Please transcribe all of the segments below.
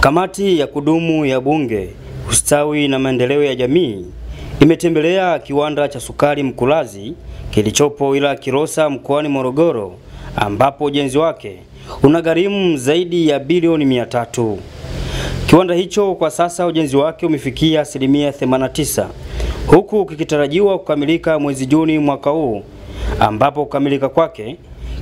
Kamati ya kudumu ya Bunge, ustawi na maendeleo ya jamii imetembelea kiwanda cha sukari Mkulazi kilichopo wilaya Kilosa mkoani Morogoro ambapo ujenzi wake unagharimu zaidi ya bilioni mia tatu. Kiwanda hicho kwa sasa ujenzi wake umefikia asilimia 89 huku kikitarajiwa kukamilika mwezi Juni mwaka huu ambapo kukamilika kwake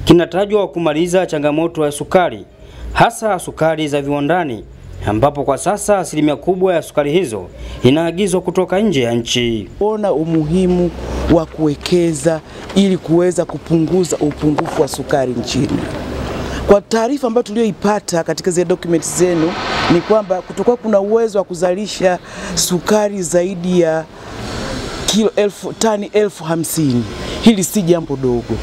kinatajwa kumaliza changamoto ya sukari hasa sukari za viwandani ambapo kwa sasa asilimia kubwa ya sukari hizo inaagizwa kutoka nje ya nchi. Ona umuhimu wa kuwekeza ili kuweza kupunguza upungufu wa sukari nchini. Kwa taarifa ambayo tuliyoipata katika zile documents zenu ni kwamba kutokuwa kuna uwezo wa kuzalisha sukari zaidi ya kilo elfu, tani elfu hamsini. Hili si jambo dogo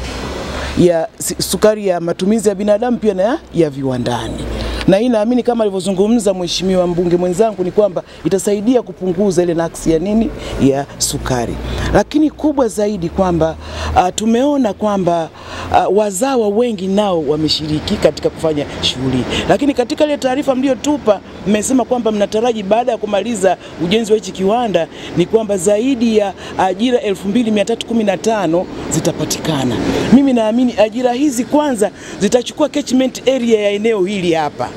ya sukari ya matumizi ya binadamu pia na ya, ya viwandani na hii naamini kama alivyozungumza mheshimiwa mbunge mwenzangu ni kwamba itasaidia kupunguza ile naksi ya nini? Ya sukari, lakini kubwa zaidi kwamba uh, tumeona kwamba uh, wazawa wengi nao wameshiriki katika kufanya shughuli, lakini katika ile taarifa mliotupa mmesema kwamba mnataraji baada ya kumaliza ujenzi wa hichi kiwanda ni kwamba zaidi ya ajira 2315 zitapatikana. Mimi naamini ajira hizi kwanza zitachukua catchment area ya eneo hili hapa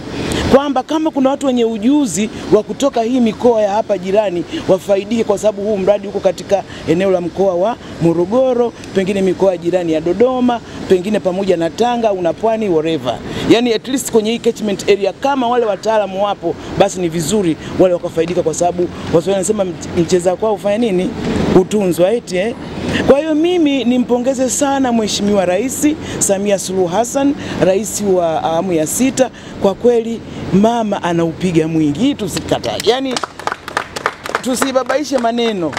kwamba kama kuna watu wenye ujuzi wa kutoka hii mikoa ya hapa jirani wafaidike, kwa sababu huu mradi uko katika eneo la mkoa wa Morogoro, pengine mikoa jirani ya Dodoma, pengine pamoja na Tanga una na Pwani, whatever. Yani at least kwenye hii catchment area, kama wale wataalamu wapo, basi ni vizuri wale wakafaidika, kwa sababu Waswahili wanasema mcheza kwao ufanya nini, utunzwa eti eh? Kwa hiyo mimi nimpongeze sana Mheshimiwa Rais Samia Suluhu Hassan, rais wa awamu ya sita. Kwa kweli mama anaupiga mwingi, tusikatae, yani tusibabaishe maneno.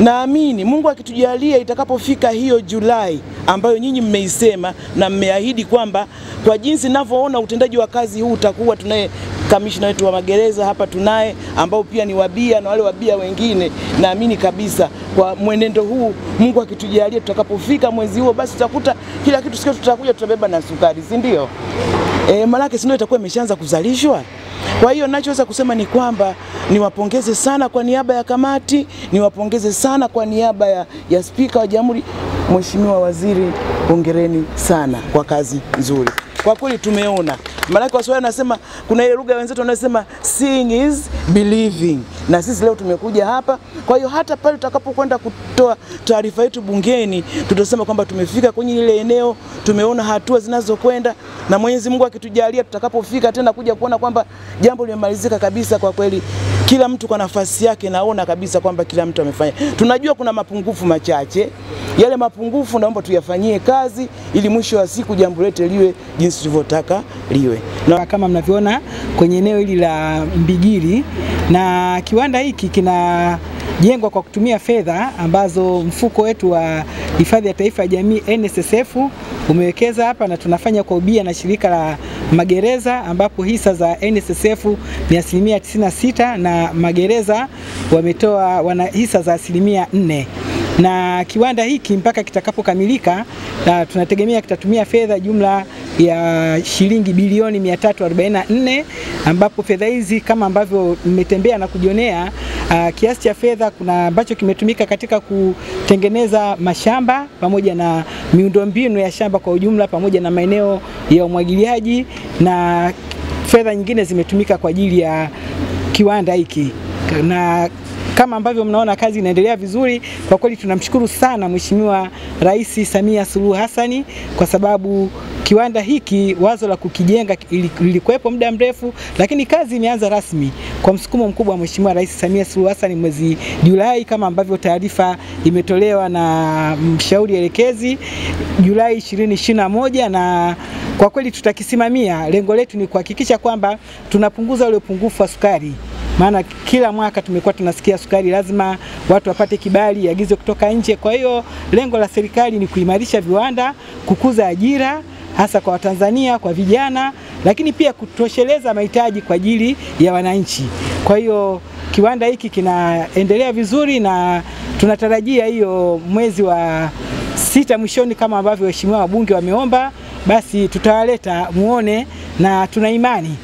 Naamini Mungu akitujalia itakapofika hiyo Julai ambayo nyinyi mmeisema na mmeahidi kwamba kwa jinsi ninavyoona utendaji wa kazi huu utakuwa, tunaye kamishna wetu wa magereza hapa tunaye, ambao pia ni wabia na wale wabia wengine. Naamini kabisa kwa mwenendo huu, Mungu akitujalia, tutakapofika mwezi huo, basi tutakuta kila kitu sikio, tutakuja tutabeba na sukari, si ndio? E, maanake sino itakuwa imeshaanza kuzalishwa. Kwa hiyo nachoweza kusema ni kwamba niwapongeze sana kwa niaba ya kamati, niwapongeze sana kwa niaba ya, ya spika wa jamhuri. Mheshimiwa Waziri, hongereni sana kwa kazi nzuri. Kwa kweli tumeona maanake Waswahili anasema kuna ile lugha wenzetu wanasema seeing is believing, na sisi leo tumekuja hapa. Kwa hiyo hata pale tutakapokwenda kutoa taarifa yetu bungeni, tutasema kwamba tumefika kwenye ile eneo, tumeona hatua zinazokwenda, na Mwenyezi Mungu akitujalia, tutakapofika tena kuja kuona kwamba jambo limemalizika kabisa, kwa kweli kila mtu kwa nafasi yake, naona kabisa kwamba kila mtu amefanya. Tunajua kuna mapungufu machache, yale mapungufu naomba tuyafanyie kazi, ili mwisho wa siku jambo lete liwe jinsi tulivyotaka liwe. Na kama mnavyoona kwenye eneo hili la Mbigiri, na kiwanda hiki kina jengwa kwa kutumia fedha ambazo mfuko wetu wa hifadhi ya taifa ya jamii NSSF umewekeza hapa, na tunafanya kwa ubia na shirika la magereza ambapo hisa za NSSF ni asilimia 96 na magereza wametoa wana hisa za asilimia nne. Na kiwanda hiki mpaka kitakapokamilika, na tunategemea kitatumia fedha jumla ya shilingi bilioni 344 ambapo fedha hizi kama ambavyo mmetembea na kujionea, uh, kiasi cha fedha kuna ambacho kimetumika katika kutengeneza mashamba pamoja na miundombinu ya shamba kwa ujumla pamoja na maeneo ya umwagiliaji na fedha nyingine zimetumika kwa ajili ya kiwanda hiki na kama ambavyo mnaona kazi inaendelea vizuri. Kwa kweli tunamshukuru sana Mheshimiwa Rais Samia Suluhu Hassani kwa sababu kiwanda hiki wazo la kukijenga lilikuwepo muda mrefu, lakini kazi imeanza rasmi kwa msukumo mkubwa wa Mheshimiwa Rais Samia Suluhu Hassan mwezi Julai, kama ambavyo taarifa imetolewa na mshauri elekezi Julai 2021 na kwa kweli tutakisimamia. Lengo letu ni kuhakikisha kwamba tunapunguza ule upungufu wa sukari maana kila mwaka tumekuwa tunasikia sukari lazima watu wapate kibali iagizwe kutoka nje. Kwa hiyo lengo la serikali ni kuimarisha viwanda, kukuza ajira hasa kwa Watanzania, kwa vijana, lakini pia kutosheleza mahitaji kwa ajili ya wananchi. Kwa hiyo kiwanda hiki kinaendelea vizuri na tunatarajia hiyo mwezi wa sita mwishoni, kama ambavyo waheshimiwa wabunge wameomba, basi tutawaleta muone, na tuna imani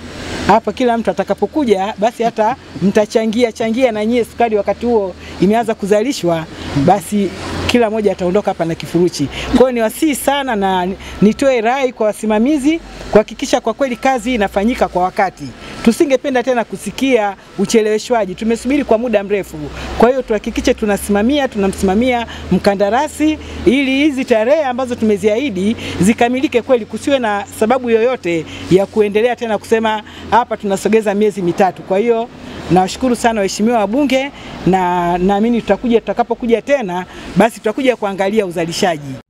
hapa kila mtu atakapokuja basi hata mtachangia changia na nyie sukari wakati huo imeanza kuzalishwa, basi kila mmoja ataondoka hapa na kifurushi. Kwa hiyo niwasihi sana na nitoe rai kwa wasimamizi kuhakikisha kwa kweli kazi inafanyika kwa wakati. Tusingependa tena kusikia ucheleweshwaji, tumesubiri kwa muda mrefu. Kwa hiyo tuhakikishe tunasimamia, tunamsimamia mkandarasi ili hizi tarehe ambazo tumeziahidi zikamilike kweli, kusiwe na sababu yoyote ya kuendelea tena kusema hapa tunasogeza miezi mitatu. Kwa hiyo nawashukuru sana waheshimiwa wabunge, na naamini tutakuja, tutakapokuja tena basi tutakuja kuangalia uzalishaji.